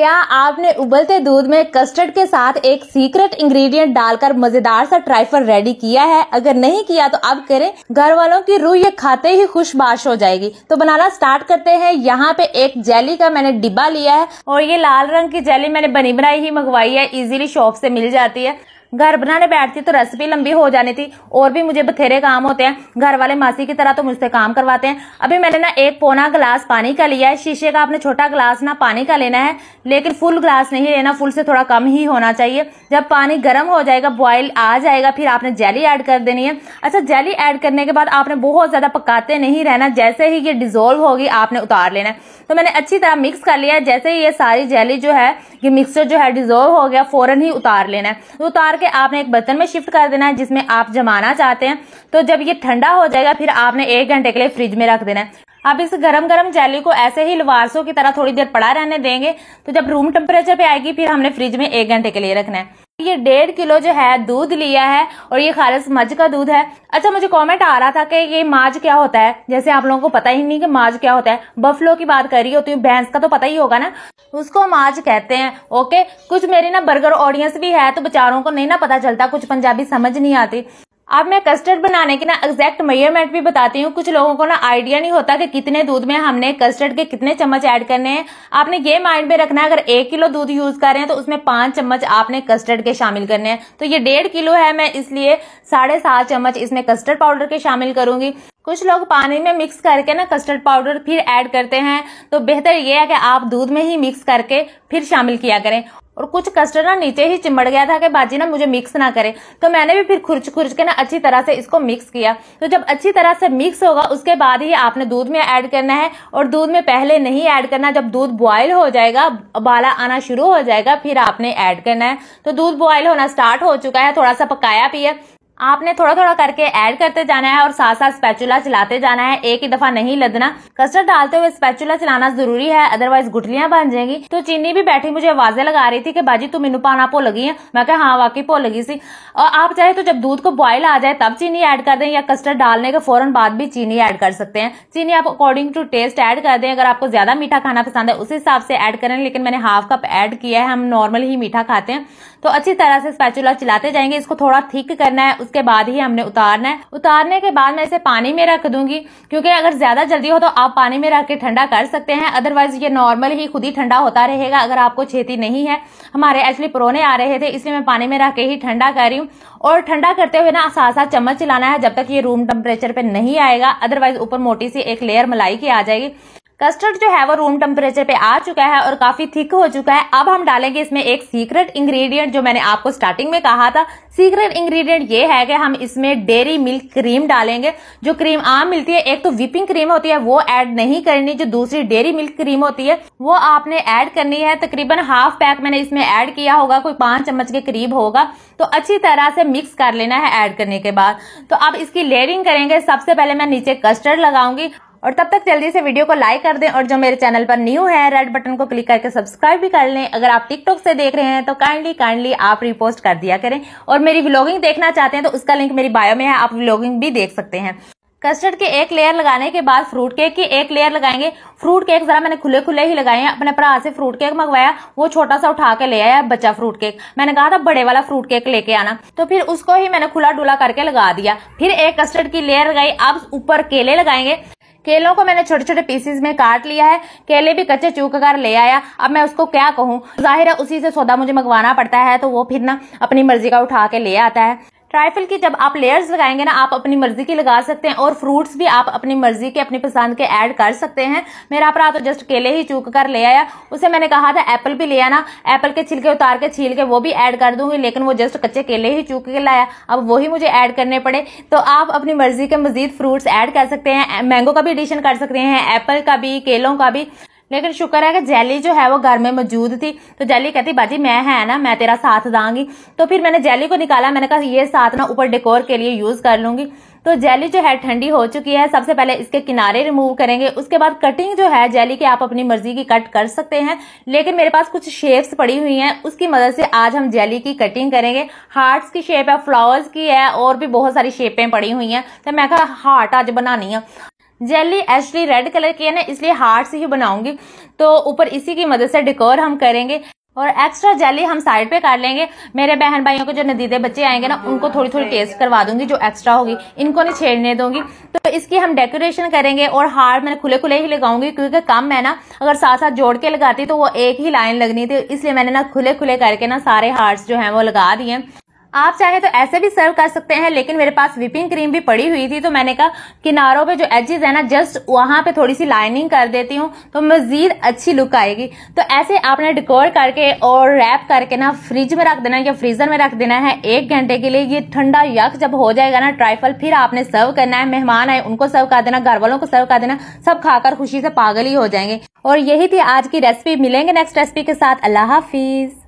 क्या आपने उबलते दूध में कस्टर्ड के साथ एक सीक्रेट इंग्रेडिएंट डालकर मज़ेदार सा ट्राइफल रेडी किया है? अगर नहीं किया तो अब करें। घर वालों की रूह ये खाते ही खुशबाश हो जाएगी। तो बनाना स्टार्ट करते हैं। यहाँ पे एक जेली का मैंने डिब्बा लिया है और ये लाल रंग की जेली मैंने बनी बनाई ही मंगवाई है। इजिली शॉप से मिल जाती है। घर बनाने बैठती तो रेसिपी लंबी हो जानी थी। और भी मुझे बथेरे काम होते हैं। घर वाले मासी की तरह तो मुझसे काम करवाते हैं। अभी मैंने ना एक पौना गिलास पानी का लिया है। शीशे का आपने छोटा गिलास ना पानी का लेना है। लेकिन फुल गिलास नहीं लेना फुल से थोड़ा कम ही होना चाहिए। जब पानी गर्म हो जाएगा बॉयल आ जाएगा, फिर आपने जेली ऐड कर देनी है। अच्छा जेली ऐड करने के बाद आपने बहुत ज़्यादा पकाते नहीं रहना। जैसे ही ये डिजोल्व होगी, आपने उतार लेना है। तो मैंने अच्छी तरह मिक्स कर लिया है। जैसे ही ये सारी जेली जो है, ये मिक्सचर जो है डिजोल्व हो गया, फ़ौरन ही उतार लेना है। तो उतार के आपने एक बर्तन में शिफ्ट कर देना है, जिसमें आप जमाना चाहते हैं तो जब ये ठंडा हो जाएगा, फिर आपने एक घंटे के लिए फ्रिज में रख देना है। आप इस गरम गरम जेली को ऐसे ही लवारसों की तरह थोड़ी देर पड़ा रहने देंगे तो जब रूम टेम्परेचर पे आएगी, फिर हमने फ्रिज में एक घंटे के लिए रखना है। ये डेढ़ किलो जो है, दूध लिया है, और ये खालस मज का दूध है। अच्छा मुझे कमेंट आ रहा था कि ये माज क्या होता है? जैसे आप लोगों को पता ही नहीं कि माज क्या होता है। बफलो की बात कर रही होती हूँ, भैंस का तो पता ही होगा ना। उसको माज कहते हैं ओके कुछ मेरी ना बर्गर ऑडियंस भी है तो बेचारों को नहीं ना पता चलता, कुछ पंजाबी समझ नहीं आती। अब मैं कस्टर्ड बनाने की ना एग्जैक्ट मेज़रमेंट भी बताती हूँ। कुछ लोगों को ना आइडिया नहीं होता कि कितने दूध में हमने कस्टर्ड के कितने चम्मच ऐड करने हैं। आपने ये माइंड में रखना है, अगर एक किलो दूध यूज़ कर रहे हैं तो उसमें पाँच चम्मच आपने कस्टर्ड के शामिल करने हैं। तो ये डेढ़ किलो है, मैं इसलिए साढ़े सात चम्मच इसमें कस्टर्ड पाउडर के शामिल करूँगी। कुछ लोग पानी में मिक्स करके ना कस्टर्ड पाउडर फिर ऐड करते हैं। तो बेहतर ये है कि आप दूध में ही मिक्स करके फिर शामिल किया करें। और कुछ कस्टर्ड ना नीचे ही चिमड़ गया था कि बाजी ना मुझे मिक्स ना करे। तो मैंने भी फिर खुरच खुरच के ना अच्छी तरह से इसको मिक्स किया। तो जब अच्छी तरह से मिक्स होगा, उसके बाद ही आपने दूध में ऐड करना है और दूध में पहले नहीं ऐड करना, जब दूध बॉयल हो जाएगा बाला आना शुरू हो जाएगा, फिर आपने ऐड करना है। तो दूध बॉयल होना स्टार्ट हो चुका है, थोड़ा सा पकाया पिए आपने थोड़ा थोड़ा करके ऐड करते जाना है और साथ साथ स्पैचुला चलाते जाना है। एक ही दफ़ा नहीं लदना। कस्टर्ड डालते हुए स्पैचुला चलाना ज़रूरी है अदरवाइज़ गुटलियाँ बन जाएँगी। तो चीनी भी बैठी, मुझे आवाज़ें लगा रही थी कि बाजी तू मेनू पाना भो लगी है। मैं कहा हाँ वाकई भो लगी सी। और आप चाहे तो जब दूध को बॉयल आ जाए, तब चीनी ऐड कर दें या कस्टर्ड डालने के फ़ौरन बाद भी चीनी ऐड कर सकते हैं। चीनी आप अकॉर्डिंग टू टेस्ट ऐड कर दें। अगर आपको ज़्यादा मीठा खाना पसंद है, उस हिसाब से ऐड करें। लेकिन मैंने हाफ़ कप ऐड किया है, हम नॉर्मल ही मीठा खाते हैं। तो अच्छी तरह से स्पैचुला चलाते जाएँगे। इसको थोड़ा थिक करना है उसके बाद ही हमने उतारना है। उतारने के बाद मैं इसे पानी में रख दूँगी, क्योंकि अगर ज़्यादा जल्दी हो तो आप पानी में रख के ठंडा कर सकते हैं। अदरवाइज़ ये नॉर्मल ही खुद ही ठंडा होता रहेगा, अगर आपको छेती नहीं है। हमारे एक्चुअली पुरोने आ रहे थे, इसलिए मैं पानी में रख के ही ठंडा कर रही हूँ। और ठंडा करते हुए ना साथ साथ चम्मच चलाना है, जब तक ये रूम टेम्परेचर पे नहीं आएगा। अदरवाइज़ ऊपर मोटी सी एक लेयर मलाई की आ जाएगी। कस्टर्ड जो है वो रूम टेम्परेचर पे आ चुका है और काफ़ी थिक हो चुका है। अब हम डालेंगे इसमें एक सीक्रेट इंग्रेडिएंट जो मैंने आपको स्टार्टिंग में कहा था। सीक्रेट इंग्रेडिएंट ये है कि हम इसमें डेयरी मिल्क क्रीम डालेंगे। जो क्रीम आम मिलती है, एक तो विपिंग क्रीम होती है, वो ऐड नहीं करनी। जो दूसरी डेयरी मिल्क क्रीम होती है, वो आपने ऐड करनी है। तकरीबन हाफ़ पैक मैंने इसमें ऐड किया होगा, कोई पाँच चम्मच के करीब होगा। तो अच्छी तरह से मिक्स कर लेना है ऐड करने के बाद। तो अब इसकी लेयरिंग करेंगे। सबसे पहले मैं नीचे कस्टर्ड लगाऊँगी। और तब तक जल्दी से वीडियो को लाइक कर दें और जो मेरे चैनल पर न्यू है रेड बटन को क्लिक करके सब्सक्राइब भी कर लें। अगर आप टिकटॉक से देख रहे हैं तो काइंडली काइंडली आप रिपोस्ट कर दिया करें। और मेरी व्लॉगिंग देखना चाहते हैं तो उसका लिंक मेरी बायो में है, आप व्लॉगिंग भी देख सकते हैं। कस्टर्ड के एक लेयर लगाने के बाद फ्रूट केक की एक लेयर लगाएँगे। फ्रूट केक जरा मैंने खुले खुले ही लगाए हैं, अपने भरा से फ्रूट केक मंगवाया, वो छोटा सा उठा के ले आया बच्चा फ्रूट केक मैंने कहा था, बड़े वाला फ्रूट केक लेके आना। तो फिर उसको ही मैंने खुला डुला करके लगा दिया। फिर एक कस्टर्ड की लेयर लगाई, अब ऊपर केले लगाएँगे। केलों को मैंने छोटे छोटे पीसेस में काट लिया है, केले भी कच्चे चूक कर ले आया। अब मैं उसको क्या कहूँ? ज़ाहिर है उसी से सौदा मुझे मंगवाना पड़ता है तो वो फिर ना अपनी मर्ज़ी का उठा के ले आता है। ट्राइफल की जब आप लेयर्स लगाएँगे ना, आप अपनी मर्ज़ी की लगा सकते हैं और फ्रूट्स भी आप अपनी मर्ज़ी के, अपनी पसंद के ऐड कर सकते हैं। मेरा भरा तो जस्ट केले ही चूक कर ले आया। उसे मैंने कहा था एप्पल भी ले आना। एप्पल के छिलके उतार के छील के वो भी ऐड कर दूँगी, लेकिन वो जस्ट कच्चे केले ही चूक के लाया। अब वही मुझे ऐड करने पड़े। तो आप अपनी मर्ज़ी के मजीद फ्रूट्स ऐड कर सकते हैं। मैंगो का भी एडिशन कर सकते हैं एप्पल का भी, केलों का भी। लेकिन शुक्र है कि जैली जो है वो घर में मौजूद थी तो जैली कहती बाजी मैं है ना मैं तेरा साथ दांगी तो फिर मैंने जैली को निकाला मैंने कहा ये साथ ना ऊपर डेकोर के लिए यूज़ कर लूँगी तो जेली जो है ठंडी हो चुकी है सबसे पहले इसके किनारे रिमूव करेंगे उसके बाद कटिंग जो है जेली की आप अपनी मर्ज़ी की कट कर सकते हैं लेकिन मेरे पास कुछ शेप्स पड़ी हुई हैं उसकी मदद से आज हम जेली की कटिंग करेंगे हार्ट्स की शेप है फ्लावर्स की है और भी बहुत सारी शेपें पड़ी हुई हैं तो मैं कहा हार्ट आज बनानी है जेली एक्चुअली रेड कलर की है ना, इसलिए हार्ट से ही बनाऊँगी। तो ऊपर इसी की मदद से डेकोर हम करेंगे। और एक्स्ट्रा जेली हम साइड पे कर लेंगे। मेरे बहन भाइयों को जो नदीदे बच्चे आएँगे ना, उनको थोड़ी थोड़ी टेस्ट करवा दूँगी, जो एक्स्ट्रा होगी, इनको नहीं छेड़ने दूँगी। तो इसकी हम डेकोरेशन करेंगे और हार्ट मैंने खुले खुले ही लगाऊँगी, क्योंकि कम है ना, अगर साथ साथ जोड़ के लगाती तो वो एक ही लाइन लगनी थी, इसलिए मैंने ना खुले खुले करके ना सारे हार्ट्स जो है वो लगा दिए। आप चाहे तो ऐसे भी सर्व कर सकते हैं, लेकिन मेरे पास विपिंग क्रीम भी पड़ी हुई थी तो मैंने कहा, किनारों पे जो एजेस है ना जस्ट वहाँ पे थोड़ी सी लाइनिंग कर देती हूँ तो मजीद अच्छी लुक आएगी। तो ऐसे आपने डिकोर करके और रैप करके ना फ्रिज में रख देना या फ्रीजर में रख देना है, एक घंटे के लिए, ये ठंडा यक जब हो जाएगा ना ट्राइफल फिर आपने सर्व करना है, मेहमान आए, उनको सर्व कर देना घर वालों को सर्व कर देना, सब खाकर खुशी से पागल ही हो जाएँगे। और यही थी आज की रेसिपी मिलेंगे नेक्स्ट रेसिपी के साथ, अल्लाह हाफिज।